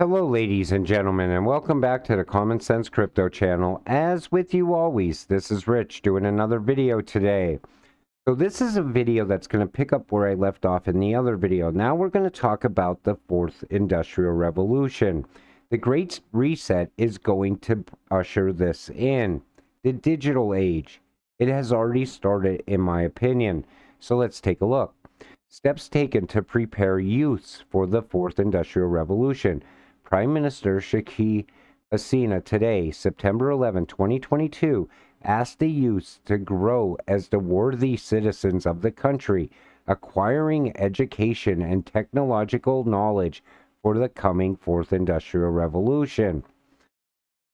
Hello, ladies and gentlemen, and welcome back to the Common Sense Crypto channel. As with you always, this is Rich doing another video today. So this is a video that's going to pick up where I left off in the other video. Now we're going to talk about the fourth industrial revolution. The Great Reset is going to usher this in. The digital age. It has already started in my opinion. So let's take a look. Steps taken to prepare youths for the fourth industrial revolution. Prime Minister Sheikh Hasina today, September 11, 2022, asked the youth to grow as the worthy citizens of the country, acquiring education and technological knowledge for the coming fourth industrial revolution.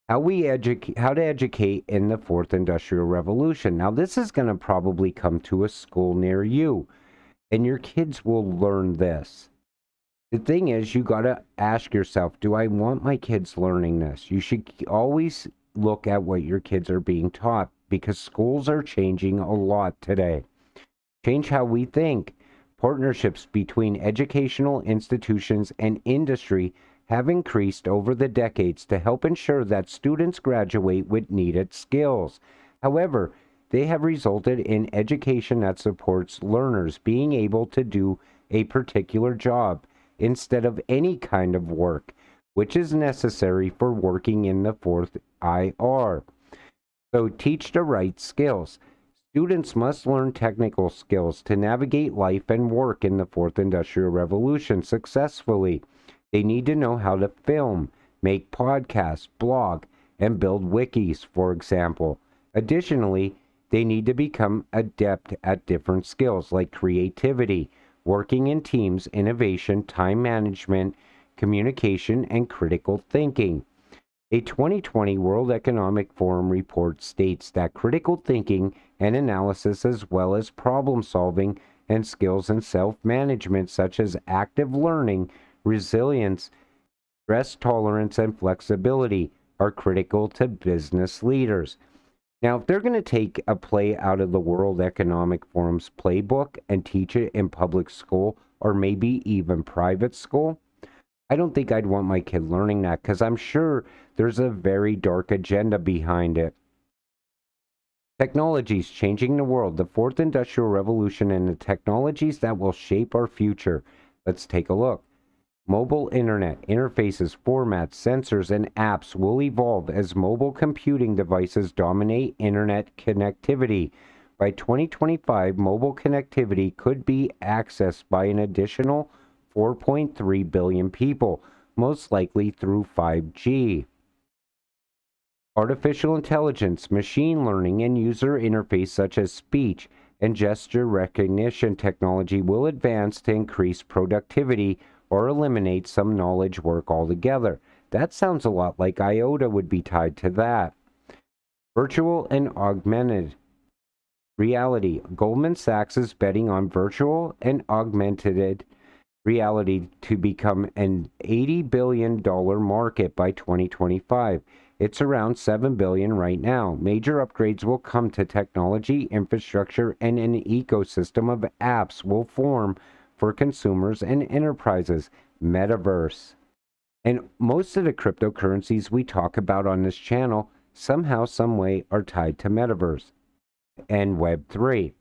How we educate how to educate in the fourth industrial revolution. Now this is going to probably come to a school near you and your kids will learn this. The thing is, you got to ask yourself do I want my kids learning this? You should always look at what your kids are being taught because schools are changing a lot today. Change how we think. Partnerships between educational institutions and industry have increased over the decades to help ensure that students graduate with needed skills. However, they have resulted in education that supports learners being able to do a particular job instead of any kind of work, which is necessary for working in the fourth IR. So teach the right skills. Students must learn technical skills to navigate life and work in the fourth industrial revolution successfully. They need to know how to film, make podcasts, blog, and build wikis, for example. Additionally, they need to become adept at different skills like creativity, working in teams, innovation, time management, communication, and critical thinking. A 2020 World Economic Forum report states that critical thinking and analysis, as well as problem solving and skills in self management, such as active learning, resilience, stress tolerance, and flexibility, are critical to business leaders. Now, if they're going to take a play out of the World Economic Forum's playbook and teach it in public school or maybe even private school, I don't think I'd want my kid learning that because I'm sure there's a very dark agenda behind it. Technologies changing the world, the fourth industrial revolution, and the technologies that will shape our future. Let's take a look. Mobile internet interfaces, formats, sensors, and apps will evolve as mobile computing devices dominate internet connectivity. By 2025, mobile connectivity could be accessed by an additional 4.3 billion people, most likely through 5G. Artificial intelligence, machine learning, and user interface such as speech and gesture recognition technology will advance to increase productivity or eliminate some knowledge work altogether. That sounds a lot like IOTA would be tied to that. Virtual and augmented reality. Goldman Sachs is betting on virtual and augmented reality to become an $80 billion market by 2025. It's around 7 billion right now. Major upgrades will come to technology, infrastructure, and an ecosystem of apps will form for consumers and enterprises, metaverse. And most of the cryptocurrencies we talk about on this channel somehow, some way are tied to metaverse and Web3.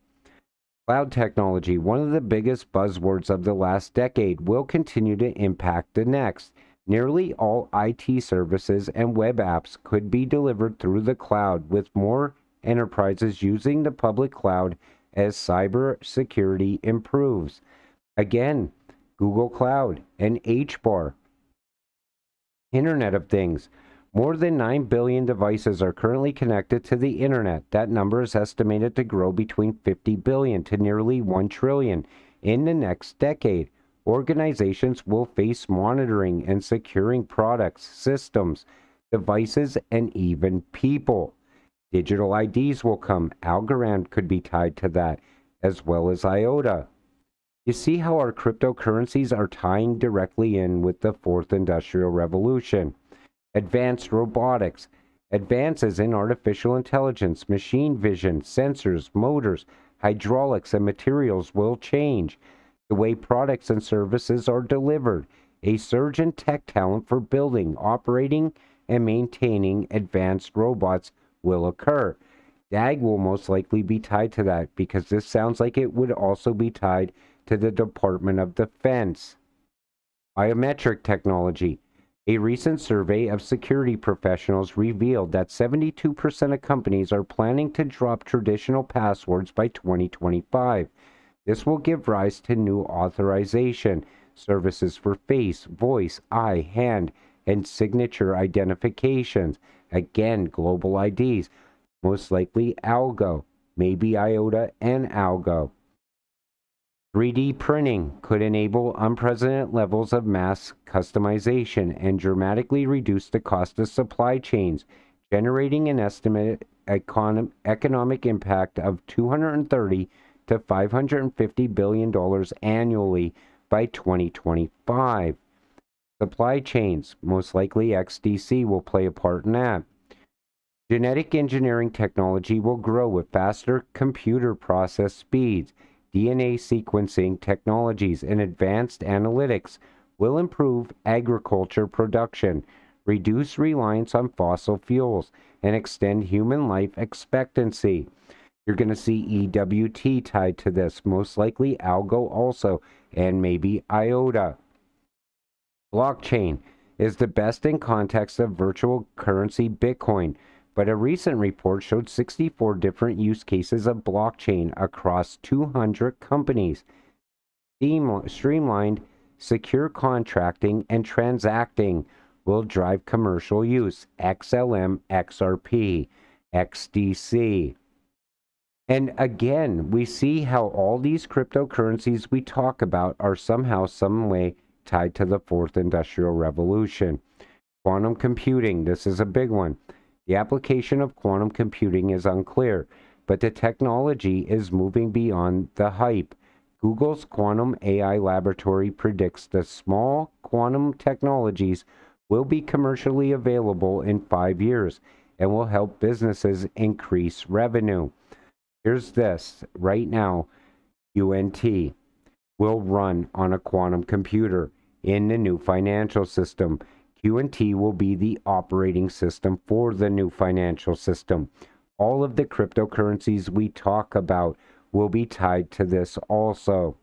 Cloud technology, one of the biggest buzzwords of the last decade, will continue to impact the next. Nearly all IT services and web apps could be delivered through the cloud, with more enterprises using the public cloud as cybersecurity improves. Again, Google Cloud and HBAR. Internet of Things. More than 9 billion devices are currently connected to the internet. That number is estimated to grow between 50 billion to nearly 1 trillion in the next decade. Organizations will face monitoring and securing products, systems, devices, and even people. Digital IDs will come. Algorand could be tied to that, as well as IOTA. You see how our cryptocurrencies are tying directly in with the fourth industrial revolution. Advanced robotics, advances in artificial intelligence, machine vision, sensors, motors, hydraulics, and materials will change. The way products and services are delivered, a surge in tech talent for building, operating, and maintaining advanced robots will occur. DAG will most likely be tied to that because this sounds like it would also be tied to the Department of Defense. Biometric technology. A recent survey of security professionals revealed that 72% of companies are planning to drop traditional passwords by 2025. This will give rise to new authorization services for face, voice, eye, hand, and signature identifications. Again, global IDs, most likely Algo, maybe IOTA and Algo. 3D printing could enable unprecedented levels of mass customization and dramatically reduce the cost of supply chains, generating an estimated econ- economic impact of 230 to 550 billion dollars annually by 2025. Supply chains, most likely XDC will play a part in that. Genetic engineering technology will grow with faster computer process speeds DNA sequencing technologies and advanced analytics will improve agriculture production, reduce reliance on fossil fuels, and extend human life expectancy. You're going to see EWT tied to this, most likely Algo also, and maybe IOTA. Blockchain is the best in context of virtual currency Bitcoin but a recent report showed 64 different use cases of blockchain across 200 companies. Streamlined, secure contracting and transacting will drive commercial use. XLM, XRP, XDC. And again, we see how all these cryptocurrencies we talk about are somehow, some way tied to the fourth industrial revolution. Quantum computing, this is a big one. The application of quantum computing is unclear, but the technology is moving beyond the hype. Google's Quantum AI Laboratory predicts the small quantum technologies will be commercially available in five years and will help businesses increase revenue. Here's this right now QNT will run on a quantum computer in the new financial system. QNT will be the operating system for the new financial system. All of the cryptocurrencies we talk about will be tied to this also.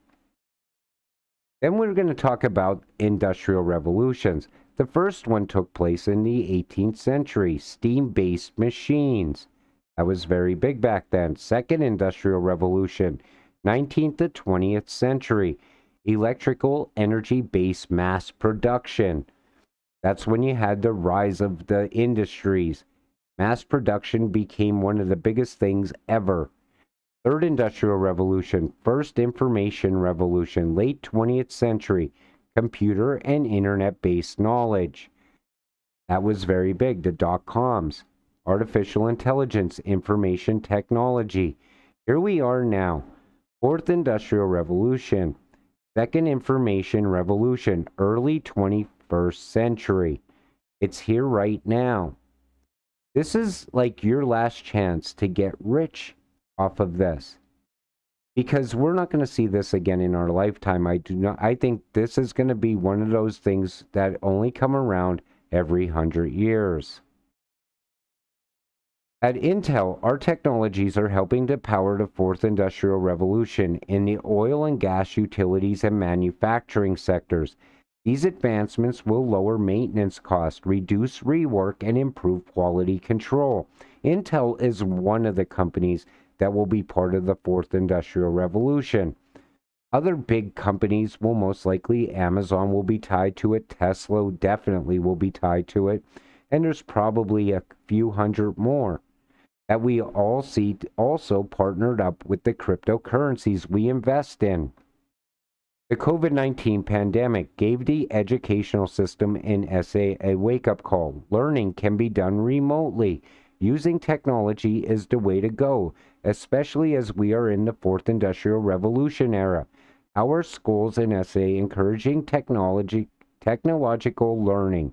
Then we're going to talk about industrial revolutions. The first one took place in the 18th century, steam based machines. That was very big back then. Second industrial revolution, 19th to 20th century, electrical energy based mass production. That's when you had the rise of the industries. Mass production became one of the biggest things ever. Third Industrial Revolution, First Information Revolution, late 20th century, computer and internet based knowledge. That was very big. The dot coms, artificial intelligence, information technology. Here we are now. Fourth Industrial Revolution, Second Information Revolution, early 20th 21st century. It's here right now. This is like your last chance to get rich off of this. Because we're not going to see this again in our lifetime. I do not I think this is going to be one of those things that only come around every 100 years. At Intel, our technologies are helping to power the fourth industrial revolution in the oil and gas utilities and manufacturing sectors these advancements will lower maintenance costs, reduce rework, and improve quality control. Intel is one of the companies that will be part of the fourth industrial revolution. Other big companies will most likely, Amazon will be tied to it, Tesla definitely will be tied to it, and there's probably a few hundred more that we all see also partnered up with the cryptocurrencies we invest in. The COVID 19 pandemic gave the educational system in SA a wake up call. Learning can be done remotely. Using technology is the way to go, especially as we are in the fourth industrial revolution era. Our schools in SA encouraging technology technological learning.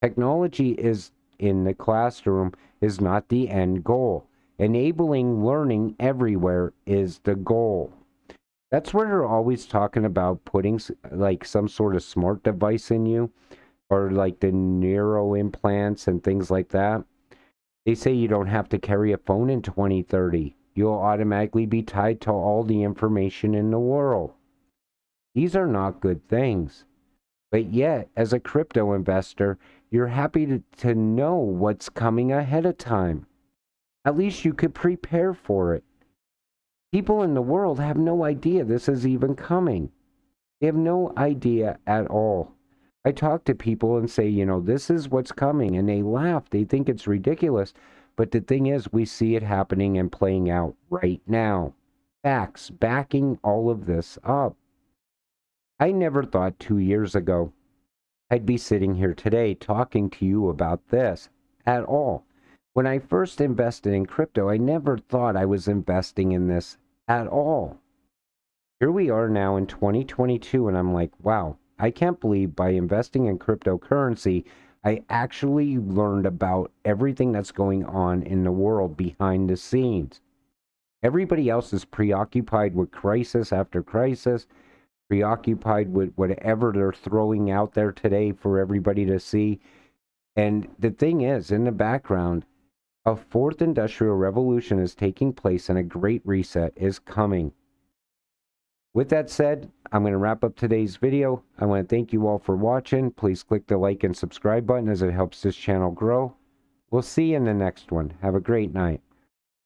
Technology is in the classroom is not the end goal. Enabling learning everywhere is the goal. That's where they're always talking about putting like some sort of smart device in you or like the neuro implants and things like that. They say you don't have to carry a phone in 2030. You'll automatically be tied to all the information in the world. These are not good things. But yet, as a crypto investor, you're happy to, to know what's coming ahead of time. At least you could prepare for it. People in the world have no idea this is even coming. They have no idea at all. I talk to people and say, you know, this is what's coming, and they laugh. They think it's ridiculous. But the thing is, we see it happening and playing out right now. Facts backing all of this up. I never thought two years ago I'd be sitting here today talking to you about this at all. When I first invested in crypto, I never thought I was investing in this at all. Here we are now in 2022, and I'm like, wow, I can't believe by investing in cryptocurrency, I actually learned about everything that's going on in the world behind the scenes. Everybody else is preoccupied with crisis after crisis, preoccupied with whatever they're throwing out there today for everybody to see. And the thing is, in the background, a fourth industrial revolution is taking place and a great reset is coming. With that said, I'm going to wrap up today's video. I want to thank you all for watching. Please click the like and subscribe button as it helps this channel grow. We'll see you in the next one. Have a great night.